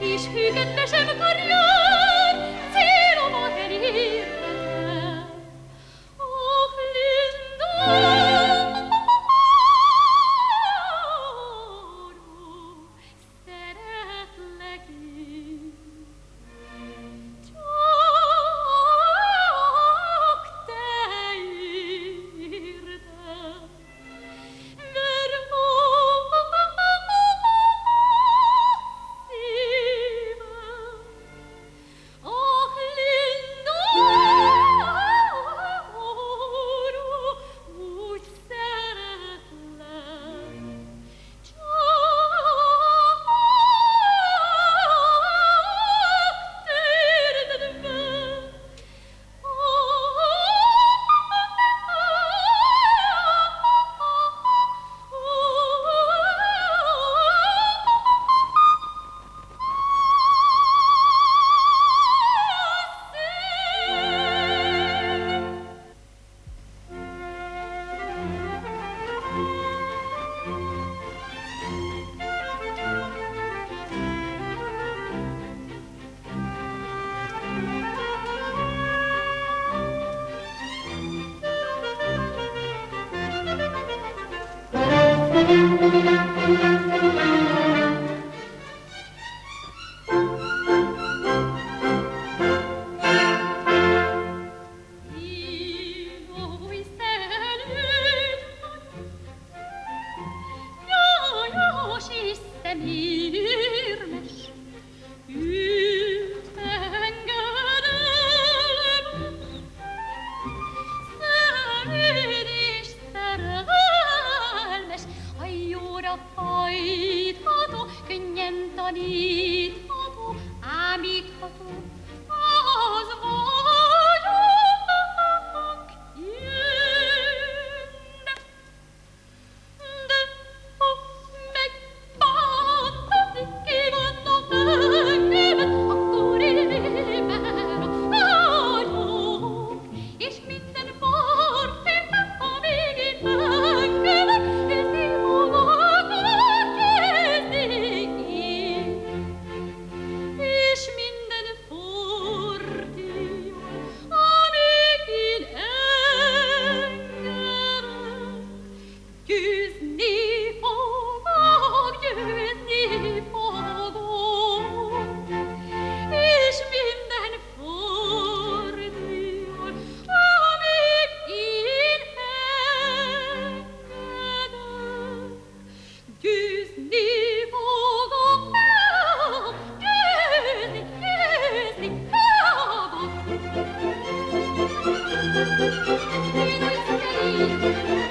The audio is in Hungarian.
és hűködve sem karját. Thank you.